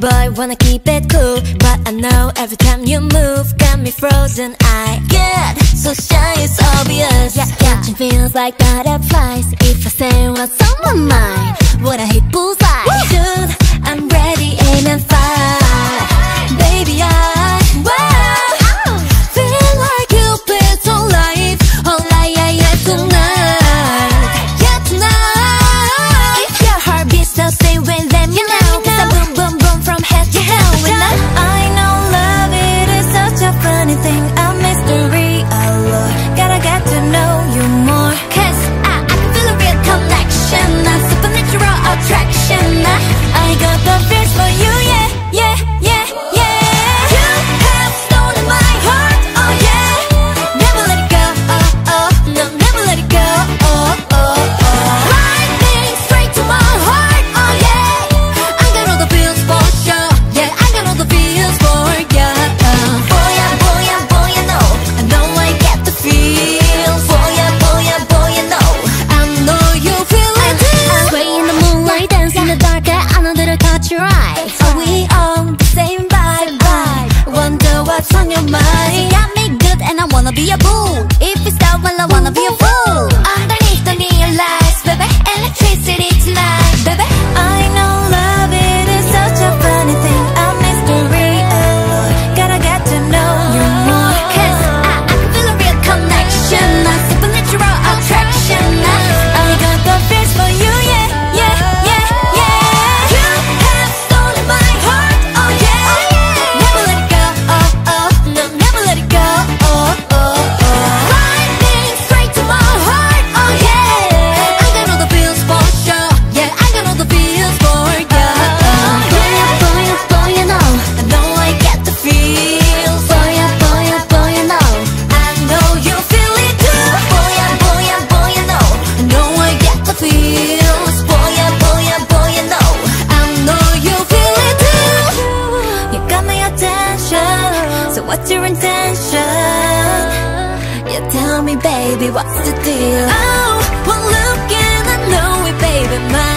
boy wanna keep it cool. But I know every time you move Got me frozen, I get so shy It's obvious. Yeah, Catching feels like butterflies. If I say what's on my mind what I hit bullseye? Woo! Dude, a boo If it's down, well, I wanna be a fool. What's your intention? You tell me, baby, what's the deal? Oh, one look and I know it, baby, my